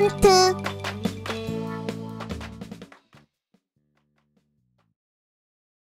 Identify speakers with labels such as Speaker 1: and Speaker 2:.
Speaker 1: want to